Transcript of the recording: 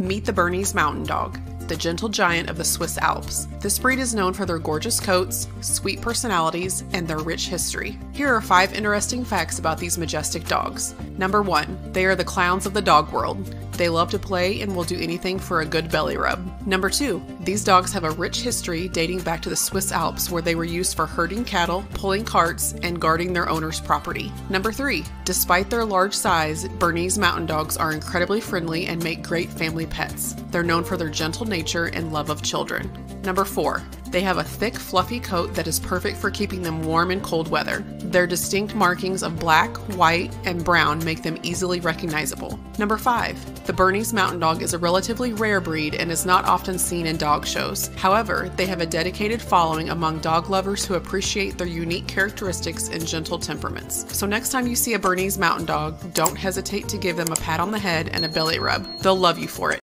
Meet the Bernese Mountain Dog, the gentle giant of the Swiss Alps. This breed is known for their gorgeous coats, sweet personalities, and their rich history. Here are five interesting facts about these majestic dogs. Number one, they are the clowns of the dog world. They love to play and will do anything for a good belly rub. Number two, these dogs have a rich history dating back to the Swiss Alps where they were used for herding cattle, pulling carts, and guarding their owner's property. Number three, despite their large size, Bernese mountain dogs are incredibly friendly and make great family pets. They're known for their gentle nature and love of children. Number four, they have a thick, fluffy coat that is perfect for keeping them warm in cold weather. Their distinct markings of black, white, and brown make them easily recognizable. Number 5. The Bernese Mountain Dog is a relatively rare breed and is not often seen in dog shows. However, they have a dedicated following among dog lovers who appreciate their unique characteristics and gentle temperaments. So next time you see a Bernese Mountain Dog, don't hesitate to give them a pat on the head and a belly rub. They'll love you for it.